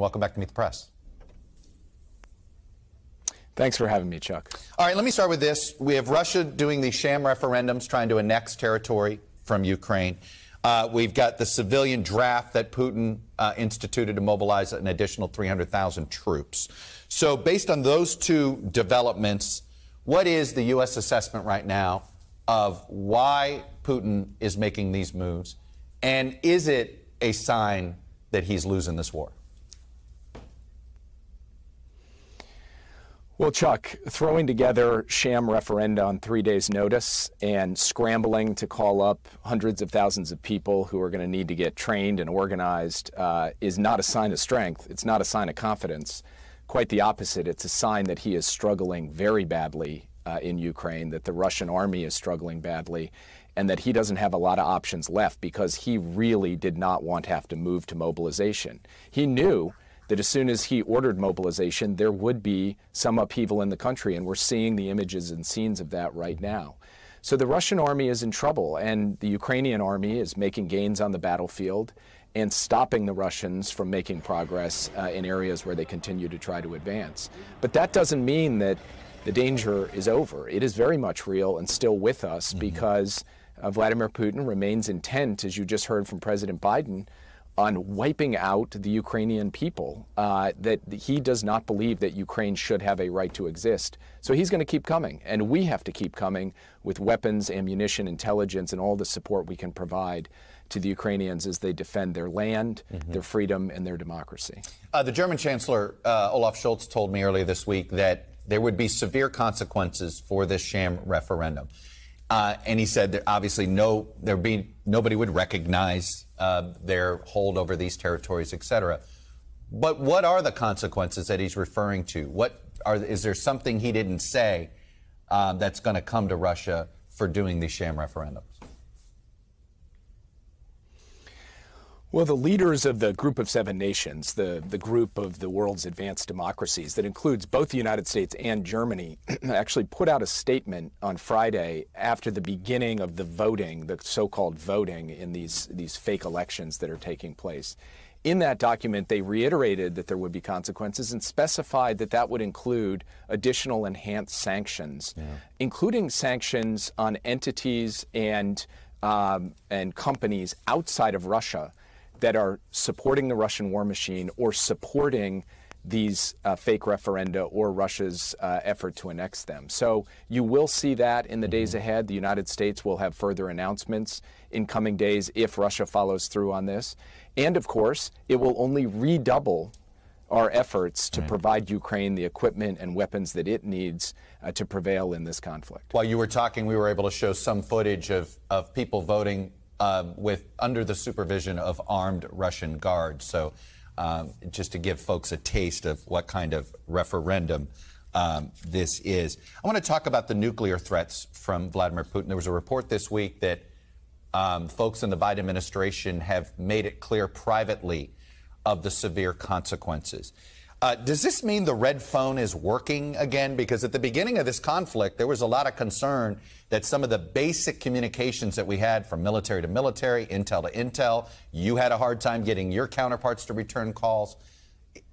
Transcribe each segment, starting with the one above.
welcome back to Meet the Press. Thanks for having me, Chuck. All right, let me start with this. We have Russia doing these sham referendums, trying to annex territory from Ukraine. Uh, we've got the civilian draft that Putin uh, instituted to mobilize an additional 300,000 troops. So, based on those two developments, what is the U.S. assessment right now of why Putin is making these moves? And is it a sign that he's losing this war? Well, Chuck, throwing together sham referenda on three days' notice and scrambling to call up hundreds of thousands of people who are going to need to get trained and organized uh, is not a sign of strength. It's not a sign of confidence. Quite the opposite. It's a sign that he is struggling very badly uh, in Ukraine, that the Russian army is struggling badly, and that he doesn't have a lot of options left because he really did not want to have to move to mobilization. He knew that as soon as he ordered mobilization, there would be some upheaval in the country, and we're seeing the images and scenes of that right now. So the Russian army is in trouble, and the Ukrainian army is making gains on the battlefield and stopping the Russians from making progress uh, in areas where they continue to try to advance. But that doesn't mean that the danger is over. It is very much real and still with us mm-hmm. because uh, Vladimir Putin remains intent, as you just heard from President Biden, on wiping out the Ukrainian people, uh, that he does not believe that Ukraine should have a right to exist. So he's going to keep coming, and we have to keep coming with weapons, ammunition, intelligence, and all the support we can provide to the Ukrainians as they defend their land, mm-hmm. their freedom, and their democracy. Uh, the German Chancellor uh, Olaf Scholz told me earlier this week that there would be severe consequences for this sham referendum. Uh, and he said that obviously no, there be nobody would recognize uh, their hold over these territories, et cetera. But what are the consequences that he's referring to? What are is there something he didn't say uh, that's going to come to Russia for doing the sham referendums? Well, the leaders of the Group of Seven Nations, the, the group of the world's advanced democracies that includes both the United States and Germany, actually put out a statement on Friday after the beginning of the voting, the so called voting in these, these fake elections that are taking place. In that document, they reiterated that there would be consequences and specified that that would include additional enhanced sanctions, yeah. including sanctions on entities and, um, and companies outside of Russia that are supporting the Russian war machine or supporting these uh, fake referenda or Russia's uh, effort to annex them. So you will see that in the days mm-hmm. ahead. The United States will have further announcements in coming days if Russia follows through on this. And of course, it will only redouble our efforts to right. provide Ukraine the equipment and weapons that it needs uh, to prevail in this conflict. While you were talking, we were able to show some footage of, of people voting um, with under the supervision of armed Russian guards. So, um, just to give folks a taste of what kind of referendum um, this is, I want to talk about the nuclear threats from Vladimir Putin. There was a report this week that um, folks in the Biden administration have made it clear privately of the severe consequences. Uh, does this mean the red phone is working again? Because at the beginning of this conflict, there was a lot of concern that some of the basic communications that we had from military to military, intel to intel, you had a hard time getting your counterparts to return calls.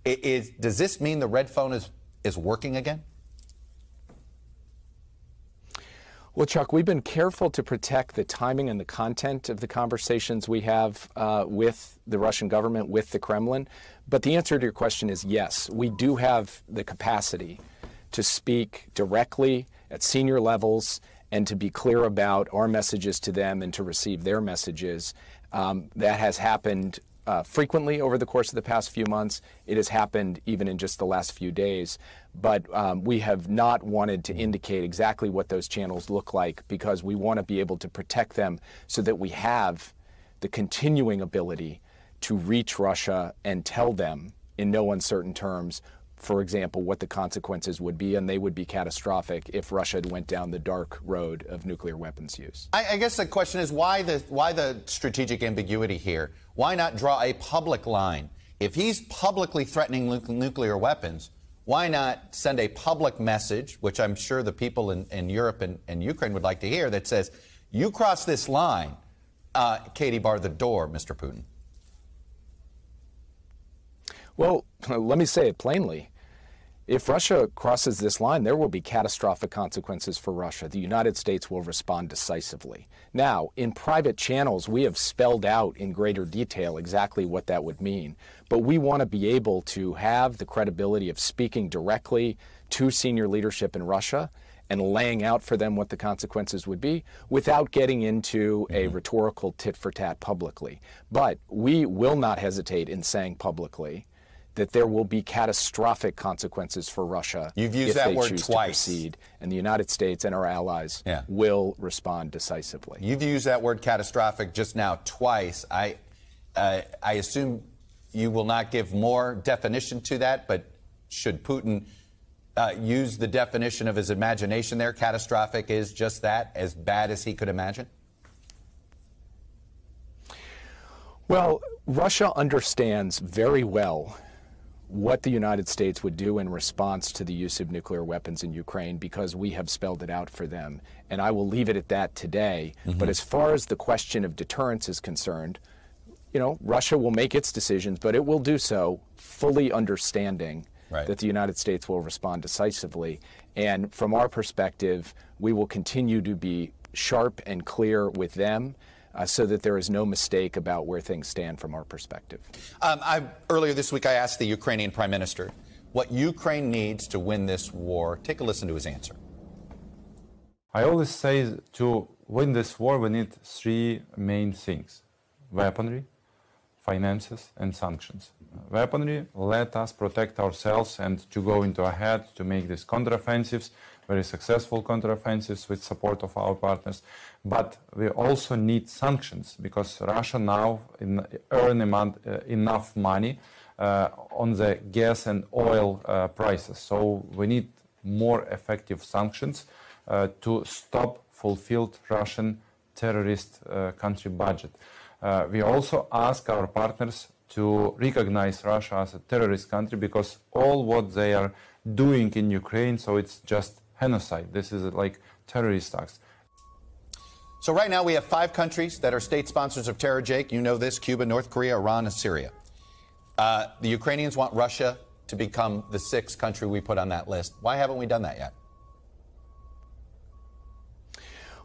Is, does this mean the red phone is, is working again? Well, Chuck, we've been careful to protect the timing and the content of the conversations we have uh, with the Russian government, with the Kremlin. But the answer to your question is yes, we do have the capacity to speak directly at senior levels and to be clear about our messages to them and to receive their messages. Um, that has happened uh, frequently over the course of the past few months. It has happened even in just the last few days. But um, we have not wanted to indicate exactly what those channels look like because we want to be able to protect them so that we have the continuing ability to reach Russia and tell them in no uncertain terms for example, what the consequences would be, and they would be catastrophic if Russia went down the dark road of nuclear weapons use. I, I, guess the question is why the why the strategic ambiguity here? Why not draw a public line? If he's publicly threatening nuclear weapons, why not send a public message, which I'm sure the people in, in Europe and, and, Ukraine would like to hear, that says, "You cross this line, uh, Katie, bar the door, Mr. Putin." Well, let me say it plainly. If Russia crosses this line, there will be catastrophic consequences for Russia. The United States will respond decisively. Now, in private channels, we have spelled out in greater detail exactly what that would mean. But we want to be able to have the credibility of speaking directly to senior leadership in Russia and laying out for them what the consequences would be without getting into a mm-hmm. rhetorical tit for tat publicly. But we will not hesitate in saying publicly that there will be catastrophic consequences for Russia You've used if that they word twice. proceed, and the United States and our allies yeah. will respond decisively. You've used that word catastrophic just now twice. I, uh, I assume you will not give more definition to that, but should Putin uh, use the definition of his imagination there? Catastrophic is just that, as bad as he could imagine? Well, Russia understands very well what the United States would do in response to the use of nuclear weapons in Ukraine because we have spelled it out for them. And I will leave it at that today. Mm-hmm. But as far as the question of deterrence is concerned, you know, Russia will make its decisions, but it will do so fully understanding right. that the United States will respond decisively. And from our perspective, we will continue to be sharp and clear with them uh, so that there is no mistake about where things stand from our perspective. Um, I, earlier this week, I asked the Ukrainian prime minister what Ukraine needs to win this war. Take a listen to his answer. I always say to win this war, we need three main things weaponry, finances, and sanctions. Weaponry let us protect ourselves and to go into ahead to make these counteroffensives very successful counteroffensives with support of our partners. But we also need sanctions because Russia now earn uh, enough money uh, on the gas and oil uh, prices. So we need more effective sanctions uh, to stop fulfilled Russian terrorist uh, country budget. Uh, we also ask our partners to recognize Russia as a terrorist country because all what they are doing in Ukraine, so it's just genocide. This is like terrorist acts. So right now we have five countries that are state sponsors of terror, Jake. You know this, Cuba, North Korea, Iran, and Syria. Uh, the Ukrainians want Russia to become the sixth country we put on that list. Why haven't we done that yet?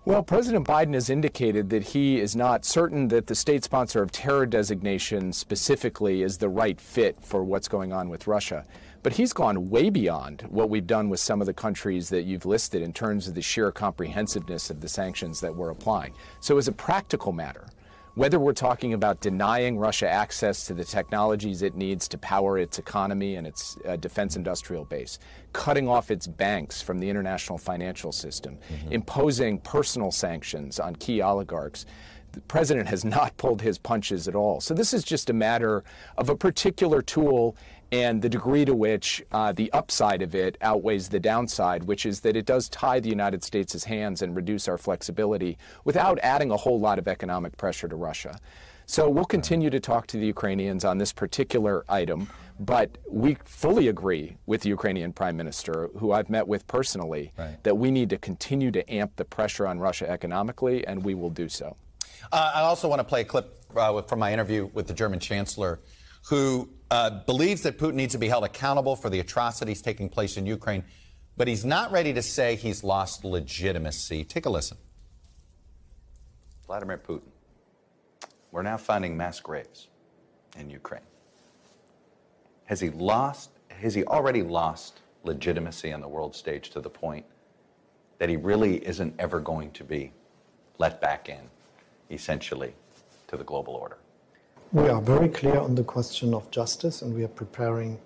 Well, President Biden has indicated that he is not certain that the state sponsor of terror designation specifically is the right fit for what's going on with Russia. But he's gone way beyond what we've done with some of the countries that you've listed in terms of the sheer comprehensiveness of the sanctions that we're applying. So, as a practical matter, whether we're talking about denying Russia access to the technologies it needs to power its economy and its uh, defense industrial base, cutting off its banks from the international financial system, mm-hmm. imposing personal sanctions on key oligarchs, the president has not pulled his punches at all. So this is just a matter of a particular tool and the degree to which uh, the upside of it outweighs the downside, which is that it does tie the United States' hands and reduce our flexibility without adding a whole lot of economic pressure to Russia. So we'll continue to talk to the Ukrainians on this particular item, but we fully agree with the Ukrainian Prime Minister, who I've met with personally, right. that we need to continue to amp the pressure on Russia economically, and we will do so. Uh, I also want to play a clip uh, from my interview with the German Chancellor who uh, believes that Putin needs to be held accountable for the atrocities taking place in Ukraine, but he's not ready to say he's lost legitimacy. Take a listen. Vladimir Putin. We're now finding mass graves in Ukraine. Has he lost, has he already lost legitimacy on the world stage to the point that he really isn't ever going to be let back in, essentially, to the global order? We are very clear on the question of justice, and we are preparing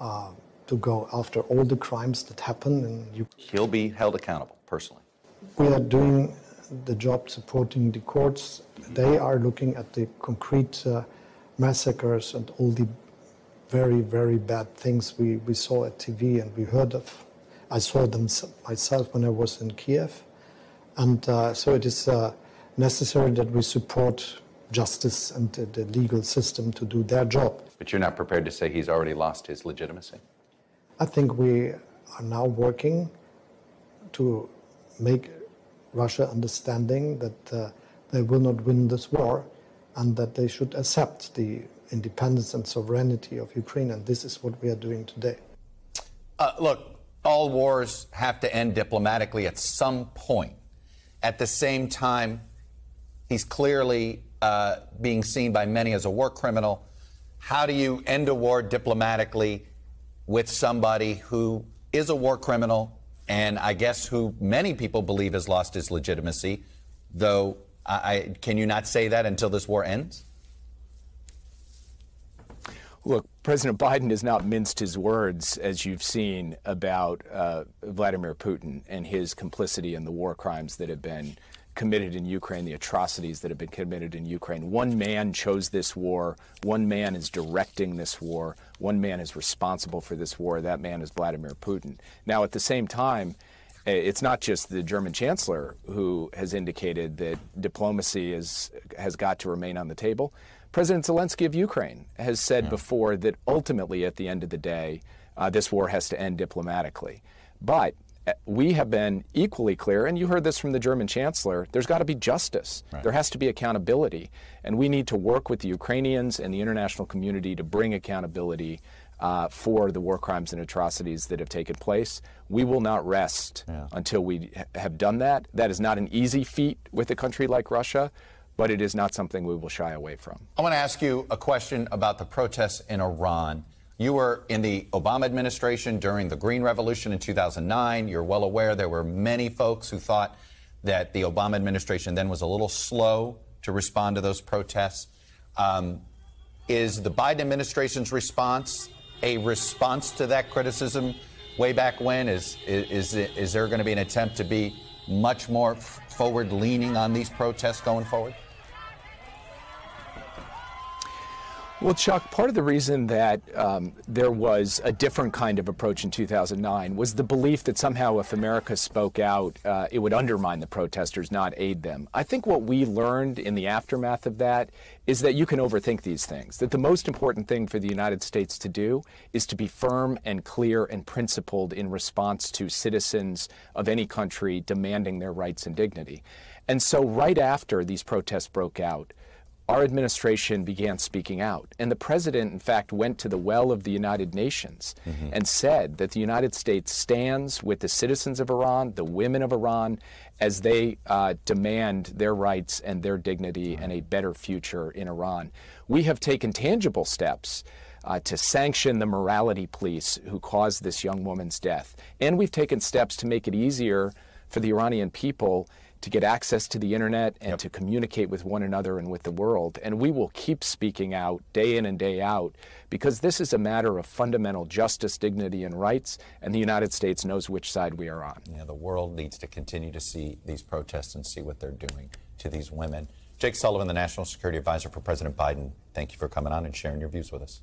uh, to go after all the crimes that happen. And you- he'll be held accountable personally. We are doing the job supporting the courts. They are looking at the concrete uh, massacres and all the very, very bad things we, we saw at TV and we heard of. I saw them myself when I was in Kiev. And uh, so it is uh, necessary that we support justice and the legal system to do their job. But you're not prepared to say he's already lost his legitimacy? I think we are now working to make Russia understanding that uh, they will not win this war and that they should accept the independence and sovereignty of Ukraine, and this is what we are doing today. Uh, look, all wars have to end diplomatically at some point. At the same time, he's clearly uh, being seen by many as a war criminal. How do you end a war diplomatically with somebody who is a war criminal and I guess who many people believe has lost his legitimacy? Though, I, I, can you not say that until this war ends? Look, President Biden has not minced his words, as you've seen, about uh, Vladimir Putin and his complicity in the war crimes that have been committed in Ukraine, the atrocities that have been committed in Ukraine. One man chose this war. One man is directing this war. One man is responsible for this war. That man is Vladimir Putin. Now, at the same time, eh, it's not just the German chancellor who has indicated that diplomacy is, has got to remain on the table. President Zelensky of Ukraine has said yeah. before that ultimately, at the end of the day, uh, this war has to end diplomatically. But we have been equally clear, and you heard this from the German chancellor, there's got to be justice. Right. There has to be accountability. And we need to work with the Ukrainians and the international community to bring accountability uh, for the war crimes and atrocities that have taken place. We will not rest yeah. until we have done that. That is not an easy feat with a country like Russia but it is not something we will shy away from. I want to ask you a question about the protests in Iran. You were in the Obama administration during the Green Revolution in 2009. You're well aware there were many folks who thought that the Obama administration then was a little slow to respond to those protests. Um, is the Biden administration's response a response to that criticism way back when? Is, is, is, is there going to be an attempt to be much more forward leaning on these protests going forward? Well, Chuck, part of the reason that um, there was a different kind of approach in 2009 was the belief that somehow if America spoke out, uh, it would undermine the protesters, not aid them. I think what we learned in the aftermath of that is that you can overthink these things, that the most important thing for the United States to do is to be firm and clear and principled in response to citizens of any country demanding their rights and dignity. And so, right after these protests broke out, our administration began speaking out. And the president, in fact, went to the well of the United Nations mm-hmm. and said that the United States stands with the citizens of Iran, the women of Iran, as they uh, demand their rights and their dignity and a better future in Iran. We have taken tangible steps. Uh, to sanction the morality police who caused this young woman's death. And we've taken steps to make it easier for the Iranian people to get access to the internet and yep. to communicate with one another and with the world. And we will keep speaking out day in and day out because this is a matter of fundamental justice, dignity, and rights, and the United States knows which side we are on. Yeah, the world needs to continue to see these protests and see what they're doing to these women. Jake Sullivan, the National Security Advisor for President Biden, thank you for coming on and sharing your views with us.